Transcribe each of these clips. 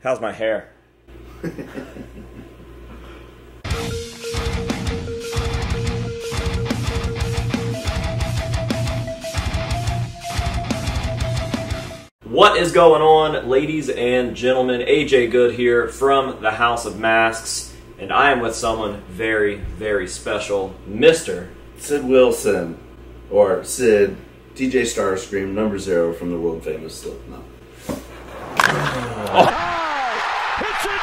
How's my hair? What is going on, ladies and gentlemen? AJ Good here from the House of Masks, and I am with someone very, very special, Mr. Sid Wilson, or Sid, DJ Starscream, number zero from the world famous Slipknot. It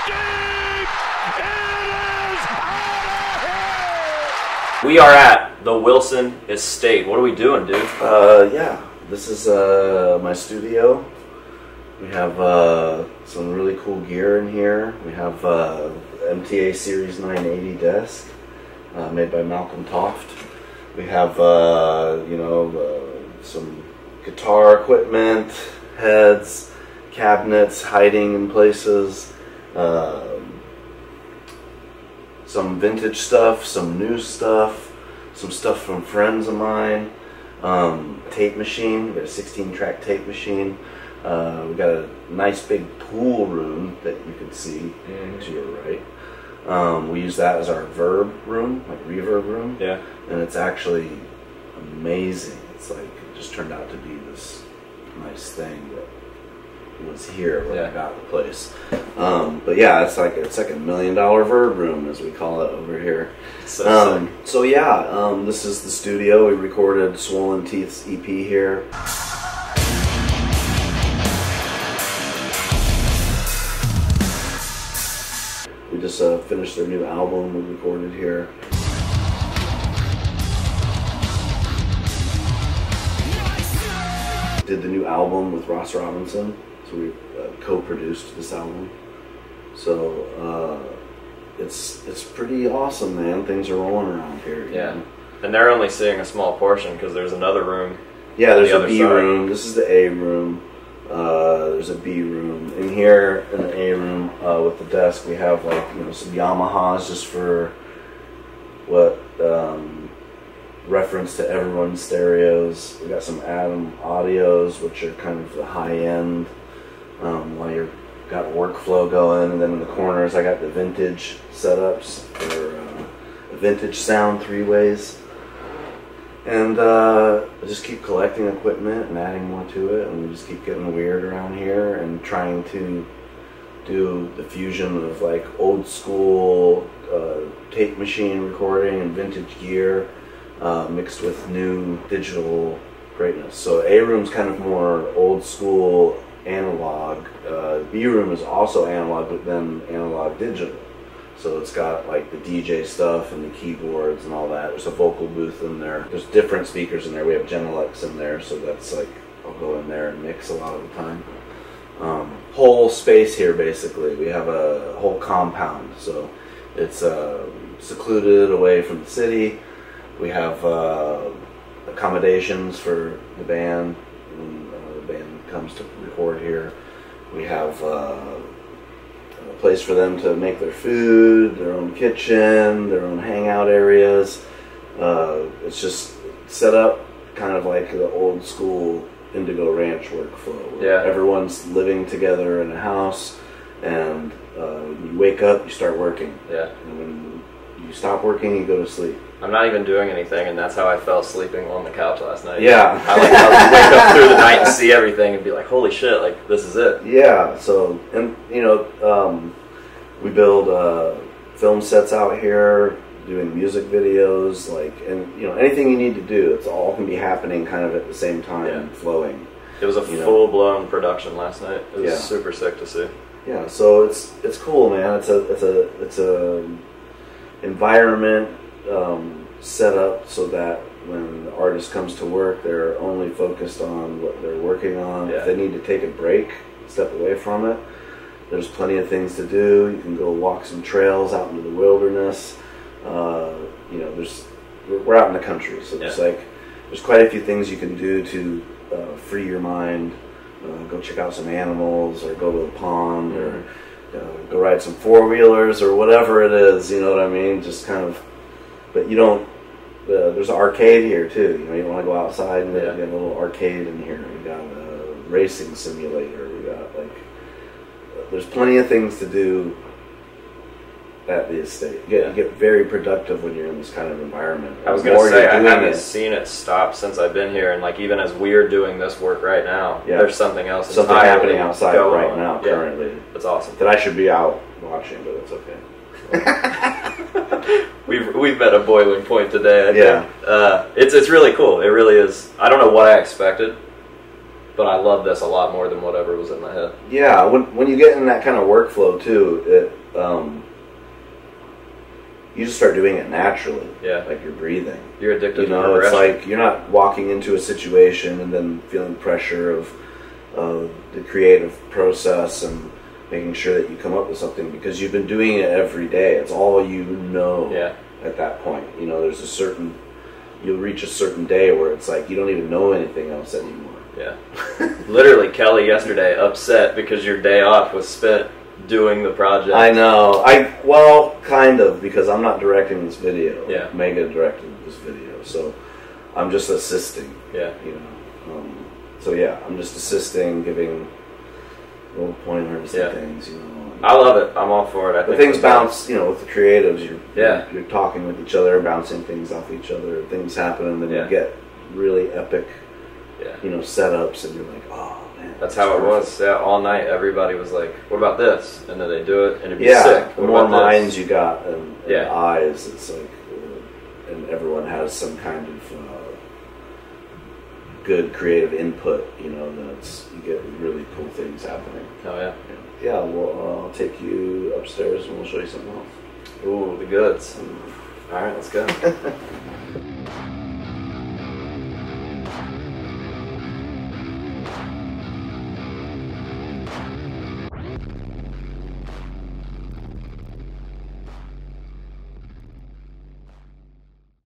deep! It is out of here! We are at the Wilson Estate. What are we doing, dude? Uh, yeah, this is uh, my studio. We have uh, some really cool gear in here. We have uh, MTA Series 980 desk uh, made by Malcolm Toft. We have, uh, you know, uh, some guitar equipment, heads, cabinets hiding in places, um, some vintage stuff, some new stuff, some stuff from friends of mine, um, tape machine, we got a 16 track tape machine. Uh, we got a nice big pool room that you can see to your right. Um, we use that as our verb room, like reverb room Yeah. and it's actually amazing. It's like it just turned out to be this nice thing that was here when Yeah. I got the place. Um, but yeah, it's like it's like a million dollar verb room as we call it over here. So Um, so yeah, um, this is the studio. We recorded Swollen Teeth's EP here. We just uh, finished their new album we recorded here. Did the new album with Ross Robinson, so we uh, co-produced this album. So uh, it's it's pretty awesome, man. Things are rolling around here. Yeah. know? And they're only seeing a small portion because there's another room. Yeah, there's the a B side. room. This is the A room. Uh, there's a B room. In here, in the A room, uh, with the desk, we have like you know some Yamahas just for what um, reference to everyone's stereos. We got some Adam audios, which are kind of the high end. Um, while you're got workflow going, and then in the corners, I got the vintage setups for uh, vintage sound three ways. And uh, I just keep collecting equipment and adding more to it, and we just keep getting weird around here and trying to do the fusion of like old school uh, tape machine recording and vintage gear uh, mixed with new digital greatness. So A room's kind of more old school analog. Uh, B room is also analog, but then analog digital. So it's got like the DJ stuff and the keyboards and all that. There's a vocal booth in there. There's different speakers in there. We have Genelecs in there, so that's like I'll go in there and mix a lot of the time. Um, whole space here basically. We have a whole compound, so it's uh, secluded away from the city. We have uh, accommodations for the band when uh, the band comes to record here. We have uh, a place for them to make their food, their own kitchen, their own hangout areas. Uh, it's just set up kind of like the old school Indigo Ranch workflow. Yeah. Everyone's living together in a house, and uh, you wake up, you start working. Yeah. And when you stop working, you go to sleep. I'm not even doing anything, and that's how I fell sleeping on the couch last night. Yeah. I like I wake up through the night and see everything and be like, holy shit, like this is it. Yeah, so and you know, um, we build uh, film sets out here, doing music videos, like and you know anything you need to do, it's all can be happening kind of at the same time, Yeah. flowing. It was a You know. full blown production last night. It was Yeah. super sick to see. Yeah, so it's it's cool, man. It's a it's a it's a environment um, set up so that when the artist comes to work, they're only focused on what they're working on. Yeah. If they need to take a break, step away from it, there's plenty of things to do. You can go walk some trails out into the wilderness. Uh, you know, there's we're, out in the country, so there's Yeah. like there's quite a few things you can do to uh, free your mind. Uh, go check out some animals, or go to the pond, or uh, go ride some four wheelers, or whatever it is. You know what I mean? Just kind of, but you don't. Uh, there's an arcade here too. You know, you want to go outside and Yeah. have a little arcade in here. We got a racing simulator. We got like there's plenty of things to do at the estate. You get, Yeah. you get very productive when you're in this kind of environment. I was gonna more say I haven't it, seen it stop since I've been here, and like even as we're doing this work right now, Yeah. there's something else something happening outside right on. now Yeah, currently That's awesome. that I should be out watching, but it's okay. We've we've met a boiling point today. I Yeah. think. Uh, it's it's really cool. It really is. I don't know what I expected, but I love this a lot more than whatever was in my head. Yeah, when when you get in that kind of workflow too, it um, you just start doing it naturally. Yeah. like you're breathing. You're addicted You to know, it's like you're not walking into a situation and then feeling pressure of uh, the creative process and making sure that you come up with something because you've been doing it every day. It's all you know. Yeah. At that point, you know, there's a certain you'll reach a certain day where it's like you don't even know anything else anymore. Yeah. Literally, Kelly yesterday upset because your day off was spent doing the project. I know. I well, kind of because I'm not directing this video. Yeah. Mega directed this video, so I'm just assisting. Yeah. You know. Um, so yeah, I'm just assisting, giving little pointers Yeah. and things. You know. I love it. I'm all for it. I The things bounce, you know, with the creatives. You're, Yeah. you're, you're talking with each other, bouncing things off each other. Things happen, and then Yeah. you get really epic, Yeah. you know, setups, and you're like, oh. That's how it was. Yeah, all night everybody was like, "What about this?" And then they do it, and it'd be yeah, sick. the What more minds you got and, and Yeah. eyes, it's like, uh, and everyone has some kind of uh, good creative input. You know, that's you get really cool things happening. Oh yeah. Yeah, well, uh, I'll take you upstairs and we'll show you something else. Ooh, the goods. All right, let's go.